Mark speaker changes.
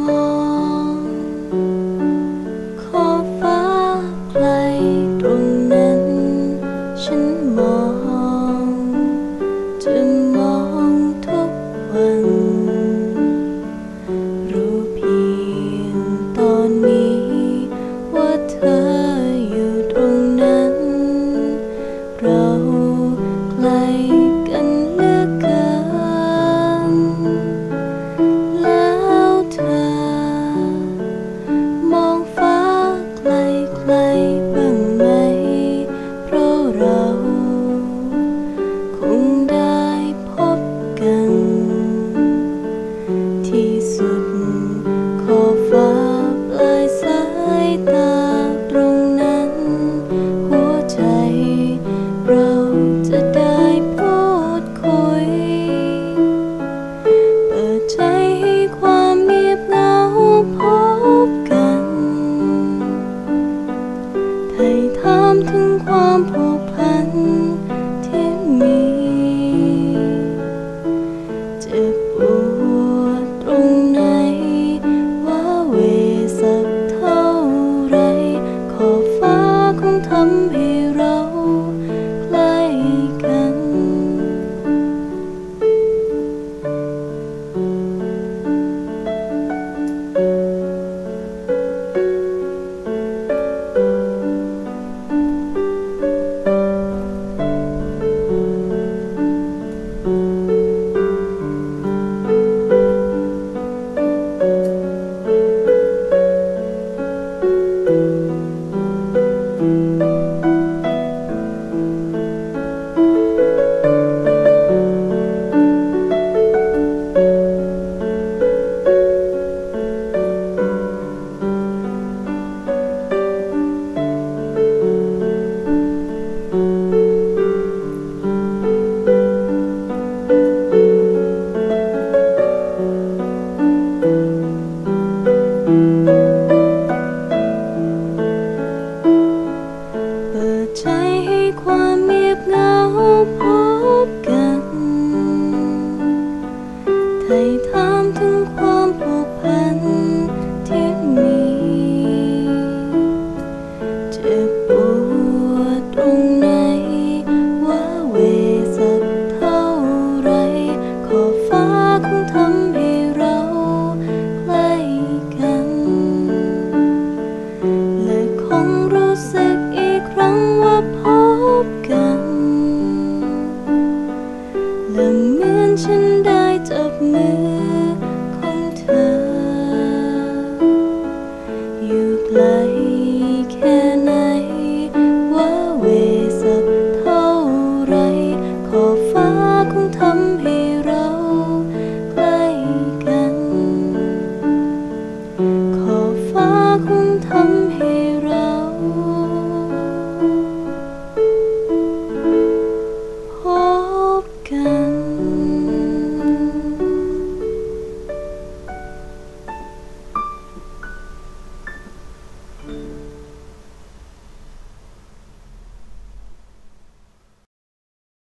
Speaker 1: มองขอบฟ้าไกลตรงนั้น ฉันมองจะมองทุกวัน รู้เพียงตอนนี้ว่าเธออยู่ตรงนั้นเรา ดังเหมือนฉันได้จับมือของเธอ อยู่ไกลแค่ไหนว่าเวสับเท่าไร ขอฟ้าคงทำให้เราใกล้กัน ขอฟ้าคงทำให้